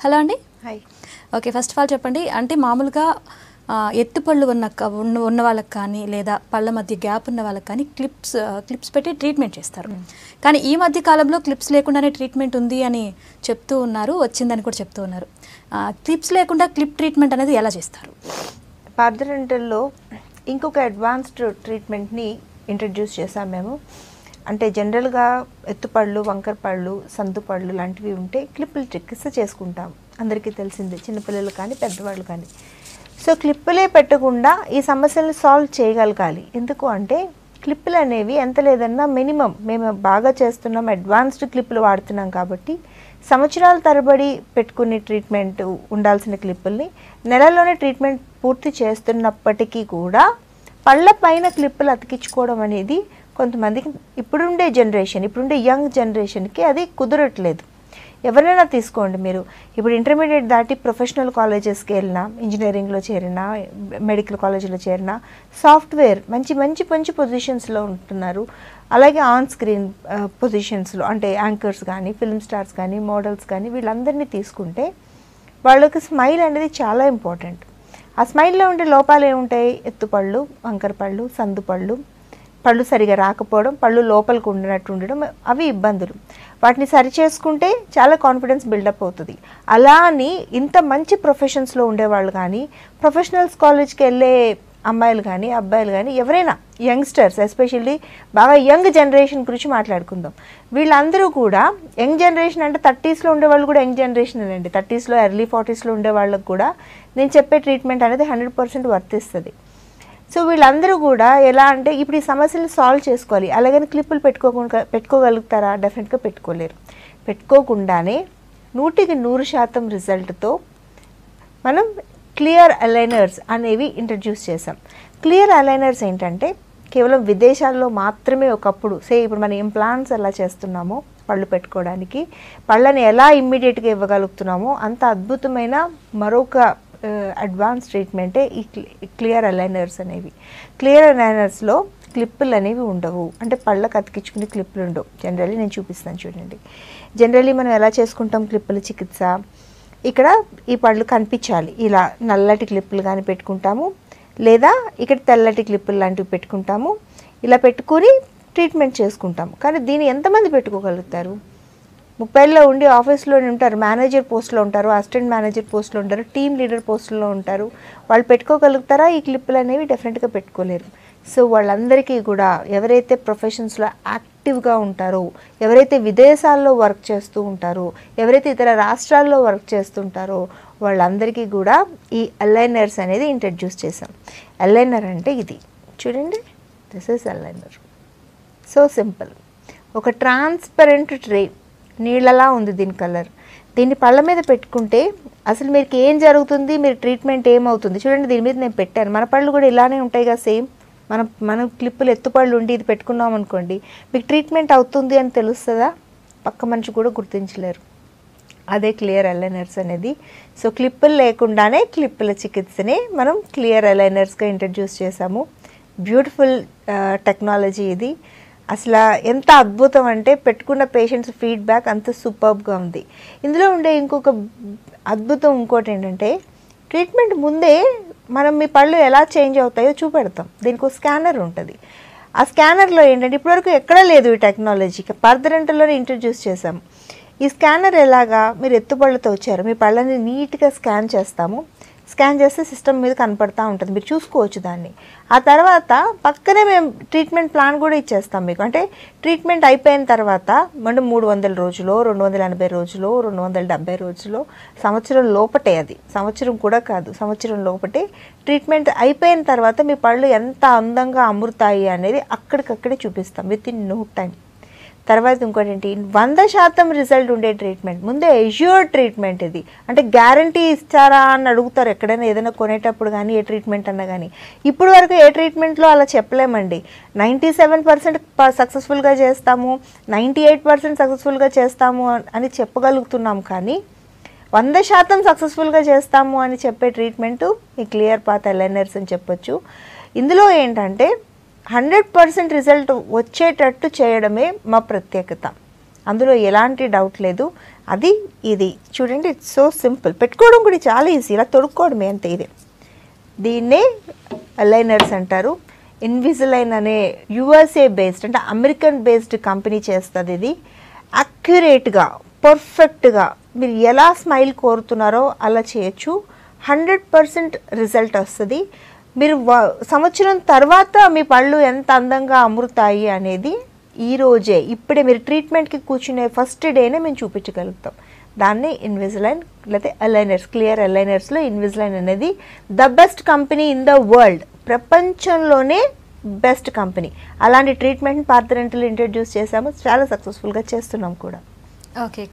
Hello అండి. Hi. Okay first of all చెప్పండి. అంటే మామూలుగా ఆ, ఎత్తుపళ్ళు ఉన్న ఉన్న ఉన్న వాళ్ళకి కానీ లేదా పళ్ళ మధ్య గ్యాప్ ఉన్న వాళ్ళకి కానీ క్లిప్స్ క్లిప్స్ పెట్టి ట్రీట్మెంట్ చేస్తారు. కానీ ఈ మధ్య కాలంలో క్లిప్స్ లేకుండానే ట్రీట్మెంట్ ఉంది అని చెప్తూ ఉన్నారు వచ్చిందని కూడా చెప్తూ ఉన్నారు. క్లిప్స్ లేకుండా క్లిప్ ట్రీట్మెంట్ అనేది ఎలా చేస్తారు? పార్థరెంటల్లో ఇంకొక అడ్వాన్స్డ్ ట్రీట్మెంట్ని ఇంట్రడ్యూస్ చేశాం మేము. అంటే జనరల్గా ఎత్తుపళ్ళు వంకర పళ్ళు సందుపళ్ళు లాంటివి ఉంటే క్లిప్పులు చికిత్స చేసుకుంటాం. అందరికీ తెలిసిందే చిన్నపిల్లలు కానీ పెద్దవాళ్ళు కానీ. సో క్లిప్పులే పెట్టకుండా ఈ సమస్యలను సాల్వ్ చేయగలగాలి. ఎందుకు అంటే క్లిప్పులు అనేవి ఎంత లేదన్నా మినిమం. మేము బాగా చేస్తున్నాం అడ్వాన్స్డ్ క్లిప్పులు వాడుతున్నాం కాబట్టి సంవత్సరాల తరబడి పెట్టుకునే ట్రీట్మెంట్ ఉండాల్సిన క్లిప్పుల్ని నెలలోనే ట్రీట్మెంట్ పూర్తి చేస్తున్నప్పటికీ కూడా పళ్ళ పైన క్లిప్పులు అతికించుకోవడం అనేది కొంతమందికి ఇప్పుడుండే జనరేషన్ ఇప్పుడుండే యంగ్ జనరేషన్కి అది కుదరట్లేదు. ఎవరైనా తీసుకోండి మీరు. ఇప్పుడు ఇంటర్మీడియట్ దాటి ప్రొఫెషనల్ కాలేజెస్కి వెళ్ళినా ఇంజనీరింగ్లో చేరినా మెడికల్ కాలేజీలో చేరినా సాఫ్ట్వేర్ మంచి మంచి మంచి పొజిషన్స్లో ఉంటున్నారు. అలాగే ఆన్ స్క్రీన్ పొజిషన్స్లో అంటే యాంకర్స్ కానీ ఫిల్మ్ స్టార్స్ కానీ మోడల్స్ కానీ వీళ్ళందరినీ తీసుకుంటే వాళ్ళకి స్మైల్ అనేది చాలా ఇంపార్టెంట్. ఆ స్మైల్లో ఉండే లోపాలు ఏముంటాయి? ఎత్తుపళ్ళు వంకరపళ్ళు సందుపళ్ళు పళ్ళు సరిగా రాకపోవడం పళ్ళు లోపలికి ఉండినట్టు ఉండడం అవి ఇబ్బందులు. వాటిని సరి చేసుకుంటే చాలా కాన్ఫిడెన్స్ బిల్డప్ అవుతుంది. అలా అని ఇంత మంచి ప్రొఫెషన్స్లో ఉండేవాళ్ళు కానీ ప్రొఫెషనల్స్ కాలేజ్కి వెళ్ళే అమ్మాయిలు కానీ అబ్బాయిలు కానీ ఎవరైనా యంగ్స్టర్స్ ఎస్పెషల్లీ బాగా యంగ్ జనరేషన్ గురించి మాట్లాడుకుందాం. వీళ్ళందరూ కూడా యంగ్ జనరేషన్ అంటే థర్టీస్లో ఉండేవాళ్ళు కూడా యంగ్ జనరేషన్ అండి థర్టీస్లో ఎర్లీ ఫార్టీస్లో ఉండేవాళ్ళకి కూడా నేను చెప్పే ట్రీట్మెంట్ అనేది హండ్రెడ్ పర్సెంట్ వర్తిస్తుంది సో వీళ్ళందరూ కూడా ఎలా అంటే ఇప్పుడు ఈ సమస్యలు సాల్వ్ చేసుకోవాలి. అలాగని క్లిప్పులు పెట్టుకోకుండా పెట్టుకోగలుగుతారా? డెఫినెట్గా పెట్టుకోలేరు. పెట్టుకోకుండానే నూటికి నూరు శాతం రిజల్ట్తో మనం క్లియర్ అలైనర్స్ అనేవి ఇంట్రడ్యూస్ చేసాం క్లియర్ అలైనర్స్ ఏంటంటే కేవలం విదేశాల్లో మాత్రమే ఒకప్పుడు సే ఇప్పుడు మనం ఇంప్లాంట్స్ ఎలా చేస్తున్నామో పళ్ళు పెట్టుకోవడానికి పళ్ళని ఎలా ఇమ్మీడియట్గా ఇవ్వగలుగుతున్నామో అంత అద్భుతమైన మరొక Uh, అడ్వాన్స్ ట్రీట్మెంటే ఈ క్లియర్ అలైనర్స్ అనేవి. క్లియర్ అలైనర్స్లో క్లిప్పులు అనేవి ఉండవు. అంటే పళ్ళకు అతికించుకునే క్లిప్పులు ఉండవు. జనరల్లీ నేను చూపిస్తాను చూడండి. జనరల్లీ మనం ఎలా చేసుకుంటాం క్లిప్పుల చికిత్స? ఇక్కడ ఈ పళ్ళు కనిపించాలి. ఇలా నల్లటి క్లిప్పులు కానీ పెట్టుకుంటాము. లేదా ఇక్కడ తెల్లటి క్లిప్పులు లాంటివి పెట్టుకుంటాము. ఇలా పెట్టుకొని ట్రీట్మెంట్ చేసుకుంటాము. కానీ దీన్ని ఎంతమంది పెట్టుకోగలుగుతారు? ముప్పైలో ఉండి ఆఫీస్లోనే ఉంటారు మేనేజర్ పోస్ట్లో ఉంటారు అసిస్టెంట్ మేనేజర్ పోస్ట్లో ఉంటారు టీమ్ లీడర్ పోస్ట్లో ఉంటారు. వాళ్ళు పెట్టుకోగలుగుతారా? ఈ క్లిప్పులు అనేవి డెఫినెట్గా పెట్టుకోలేరు. సో వాళ్ళందరికీ కూడా ఎవరైతే ప్రొఫెషన్స్లో యాక్టివ్గా ఉంటారో ఎవరైతే విదేశాల్లో వర్క్ చేస్తూ ఉంటారో ఎవరైతే ఇతర రాష్ట్రాల్లో వర్క్ చేస్తుంటారో వాళ్ళందరికీ కూడా ఈ అలైనర్స్ అనేది ఇంట్రడ్యూస్ చేశాం. అలైనర్ అంటే ఇది. చూడండి this is aligner. So simple. ఒక ట్రాన్స్పరెంట్ ట్రే నీళ్ళలా ఉంది దీని కలర్. దీన్ని పళ్ళ మీద పెట్టుకుంటే అసలు మీకు ఏం జరుగుతుంది? మీరు ట్రీట్మెంట్ ఏమవుతుంది? చూడండి దీని మీద నేను పెట్టాను. మన పళ్ళు కూడా ఇలానే ఉంటాయి కదా సేమ్. మనం మనం క్లిప్పులు ఎత్తుపళ్ళు ఉండి ఇది పెట్టుకున్నాం అనుకోండి మీకు ట్రీట్మెంట్ అవుతుంది అని తెలుస్తుందా? పక్క మనిషి కూడా గుర్తించలేరు. అదే క్లియర్ అలైనర్స్ అనేది. సో క్లిప్పులు లేకుండానే క్లిప్పుల చికిత్సని మనం క్లియర్ అలైనర్స్గా ఇంట్రడ్యూస్ చేసాము బ్యూటిఫుల్ టెక్నాలజీ ఇది. అసలు ఎంత అద్భుతం అంటే పెట్టుకున్న పేషెంట్స్ ఫీడ్బ్యాక్ అంత సూపర్బ్గా ఉంది. ఇందులో ఉండే ఇంకొక అద్భుతం ఇంకోటి ఏంటంటే ట్రీట్మెంట్ ముందే మనం మీ పళ్ళు ఎలా చేంజ్ అవుతాయో చూపెడతాం. దీనికి ఒక స్కానర్ ఉంటుంది. ఆ స్కానర్లో ఏంటంటే ఇప్పటివరకు ఎక్కడా లేదు ఈ టెక్నాలజీ పర్దరెంటల్లోనే ఇంట్రడ్యూస్ చేసాం ఈ స్కానర్ ఎలాగా మీరు ఎత్తుపళ్ళతో వచ్చారు మీ పళ్ళని నీట్గా స్కాన్ చేస్తాము. స్కాన్ చేస్తే సిస్టమ్ మీద కనపడతా ఉంటుంది. మీరు చూసుకోవచ్చు దాన్ని. ఆ తర్వాత పక్కనే మేము ట్రీట్మెంట్ ప్లాన్ కూడా ఇచ్చేస్తాం మీకు. అంటే ట్రీట్మెంట్ అయిపోయిన తర్వాత మనం మూడు వందల రోజులు రెండు వందల ఎనభై రోజులు రెండు వందల డెబ్బై రోజులు సంవత్సరం లోపటే అది. సంవత్సరం కూడా కాదు సంవత్సరం లోపటే ట్రీట్మెంట్ అయిపోయిన తర్వాత మీ పళ్ళు ఎంత అందంగా అమృతాయి అనేది అక్కడికక్కడే చూపిస్తాం. With in no time. తర్వాత ఇంకోటి ఏంటి వంద శాతం రిజల్ట్ ఉండే ట్రీట్మెంట్ ముందే ఎష్యూర్ ట్రీట్మెంట్ ఇది. అంటే గ్యారంటీ ఇస్తారా అని అడుగుతారు ఎక్కడైనా ఏదైనా కొనేటప్పుడు కానీ ఏ ట్రీట్మెంట్ అన్నా కానీ. ఇప్పుడు వరకు ఏ ట్రీట్మెంట్లో అలా చెప్పలేమండి. నైంటీ సెవెన్ పర్సెంట్ సక్సెస్ఫుల్గా చేస్తాము. నైంటీ ఎయిట్ పర్సెంట్ సక్సెస్ఫుల్గా చేస్తాము అని చెప్పగలుగుతున్నాం కానీ వంద శాతం సక్సెస్ఫుల్గా చేస్తాము అని చెప్పే ట్రీట్మెంటు ఈ క్లియర్ పాత్ ఎలైనర్స్ అని చెప్పొచ్చు. ఇందులో ఏంటంటే హండ్రెడ్ పర్సెంట్ రిజల్ట్ వచ్చేటట్టు చేయడమే మా ప్రత్యేకత. అందులో ఎలాంటి డౌట్ లేదు. అది ఇది. చూడండి ఇట్స్ సో సింపుల్ పెట్టుకోవడం కూడా చాలా ఈజీ ఇలా తొడుక్కోవడమే అంతే ఇది. దీన్నే అలైనర్స్ అంటారు. ఇన్విజిలైన్ అనే యుఎస్ఏ బేస్డ్ అంటే అమెరికన్ బేస్డ్ కంపెనీ చేస్తుంది ఇది. అక్యురేట్గా పర్ఫెక్ట్గా మీరు ఎలా స్మైల్ కోరుతున్నారో అలా చేయొచ్చు. హండ్రెడ్ పర్సెంట్ రిజల్ట్ వస్తుంది. మీరు వ- సంవత్సరం తర్వాత మీ పళ్ళు ఎంత అందంగా అమృతాయి అనేది ఈ రోజే ఇప్పుడే మీరు ట్రీట్మెంట్కి కూర్చునే ఫస్ట్ డేనే మేము చూపించగలుగుతాం. దాన్ని ఇన్విజిలైన్ లేకపోతే అలైనర్స్ క్లియర్ అలైనర్స్లో ఇన్విజిలైన్ అనేది the best company in the world. ప్రపంచంలోనే బెస్ట్ కంపెనీ. అలాంటి ట్రీట్మెంట్ పార్థరెంటల్ ఇంట్రడ్యూస్ చేసాము చాలా సక్సెస్ఫుల్గా చేస్తున్నాం కూడా. ఓకే.